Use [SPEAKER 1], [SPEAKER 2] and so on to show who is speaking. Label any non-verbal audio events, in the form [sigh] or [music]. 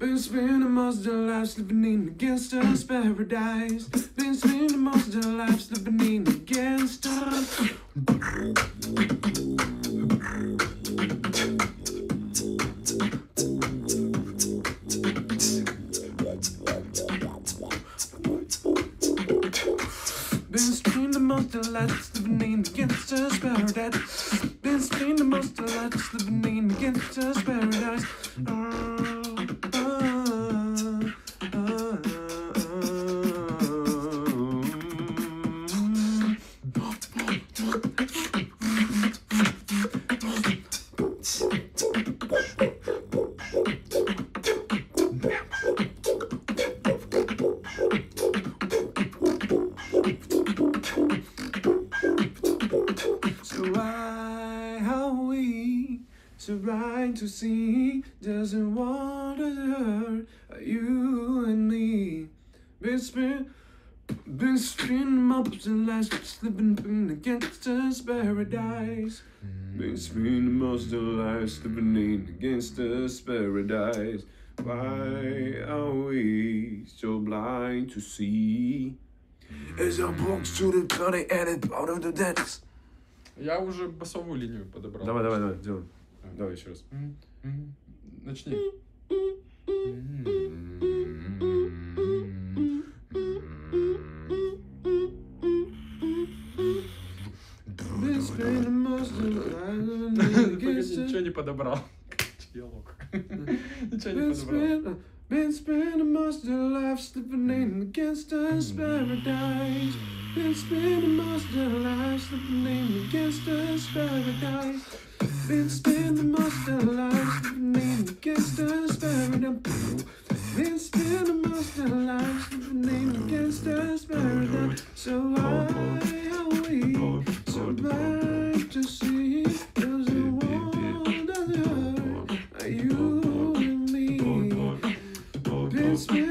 [SPEAKER 1] Been spending most of their lives living in a gangster's paradise. Been spending most of their lives living in a gangster's. Been spending most of their lives living in a gangster's paradise. so right to see? Doesn't want to hurt you and me. Been spin, been spinning most of the lives, slipping in the gangster's paradise. Been spinning most of the lives, living in the gangster's paradise. Why are we so blind to see? As I walk to the party and it out of the dance.
[SPEAKER 2] Я уже басовую линию подобрал.
[SPEAKER 1] Давай, давай, давай, сделаем. Давай еще раз.
[SPEAKER 2] Начни. Ничего не подобрал. [laughs] Диалог. [laughs] Ничего не подобрал.
[SPEAKER 1] Been spending most of our lives leaning against us paradise. Been spending most of our lives leaning against us paradise. Been spending most of our lives leaning against us paradise. So I, how we survive to see those who want to hurt. You and me? Been spending